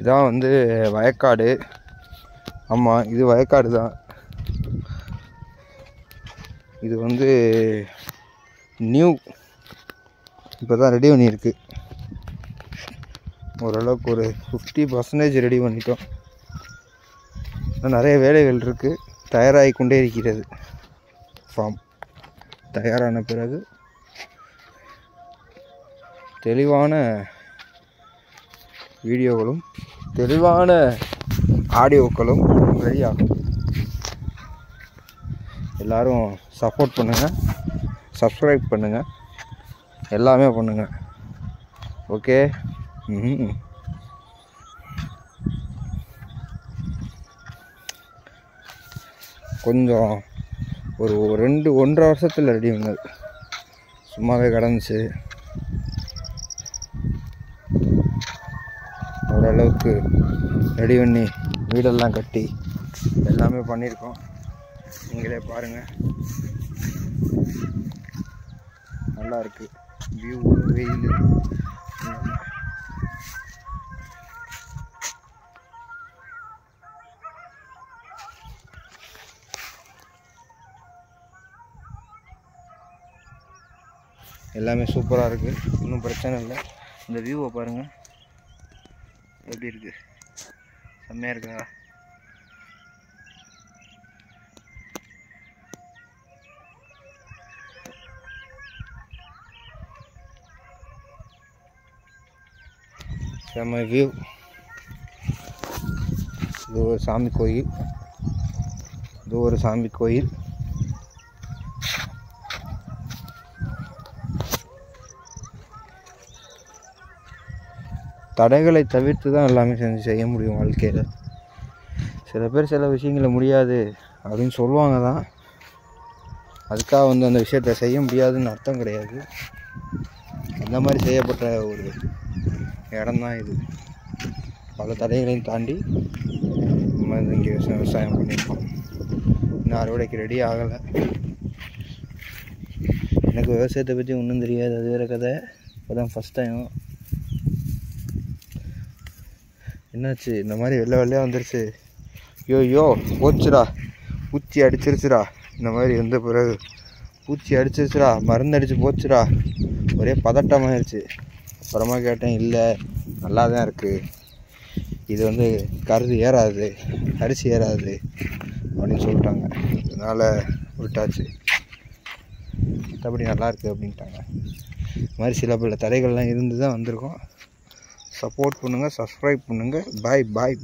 இதான் வந்து வயக்காடு. ஆமாம் இது வயக்காடு தான். இது வந்து நியூ இப்போ தான் ரெடி பண்ணியிருக்கு. ஓரளவுக்கு ஒரு ஃபிஃப்டி பர்சன்டேஜ் ரெடி பண்ணிட்டோம். நிறைய வேலைகள் இருக்குது தயாராகி கொண்டே இருக்கிறது. ஃபார்ம் தயாரான பிறகு தெளிவான வீடியோகளும் தெளிவான ஆடியோக்களும் வெளியாகும் எல்லோரும் சப்போர்ட் பண்ணுங்கள் சப்ஸ்கிரைப் பண்ணுங்கள் எல்லாமே பண்ணுங்கள் ஓகே ம் கொஞ்சம் ஒரு ரெண்டு ஒன்றரை வருஷத்தில் ரெடி பண்ணது சும்மாவே கிடந்துச்சு. ஓரளவுக்கு ரெடி பண்ணி வீடெல்லாம் கட்டி எல்லாமே பண்ணியிருக்கோம். நீங்களே பாருங்கள் நல்லா இருக்குது வியூ வெயில். எல்லாமே. எல்லாமே சூப்பராக இருக்குது ஒன்றும் பிரச்சனை இல்லை. இந்த வியூவை பாருங்கள் எப்படி இருக்குது செம்மையாக இருக்கா செம்ம வியூ இது ஒரு சாமி கோயில். இது ஒரு சாமி கோயில். தடைகளை தவிர்த்து தான் எல்லாமே செஞ்சு செய்ய முடியும் வாழ்க்கையில். சில பேர் சில விஷயங்களை முடியாது அப்படின்னு சொல்லுவாங்க தான். அதுக்காக வந்து அந்த விஷயத்த செய்ய முடியாதுன்னு அர்த்தம் கிடையாது. அந்த மாதிரி செய்யப்பட்ட ஒரு இடம் தான் இது. பல தடைகளையும் தாண்டி நம்ம இங்கே விவசாயம் பண்ணியிருக்கோம். இன்னும் அறுவடைக்கு ரெடி ஆகலை. எனக்கு விவசாயத்தை பற்றி ஒன்றும் தெரியாது. அது வேறு கதை. இப்போ தான் ஃபஸ்ட் டைம் என்னாச்சு? இந்த மாதிரி வெள்ளை வெள்ளையாக வந்துருச்சு. யோ யோ போச்சுடா. பூச்சி அடிச்சிருச்சுடா. இந்த மாதிரி வந்த பிறகு பூச்சி அடிச்சிருச்சுடா. மருந்து அடித்து போச்சுடா. ஒரே பதட்டமாகிடுச்சு அப்புறமா கேட்டேன் இல்லை நல்லா தான் இருக்குது இது வந்து கருது ஏறாது. அரிசி ஏறாது. அப்படின்னு சொல்லிட்டாங்க. அதனால் விட்டாச்சு. மற்றபடி நல்லாயிருக்கு அப்படின்ட்டாங்க. இது மாதிரி சில பல தடைகள்லாம் இருந்து தான் வந்திருக்கோம். சப்போர்ட் பண்ணுங்கள் சப்ஸ்கிரைப் பண்ணுங்கள் பாய் பாய்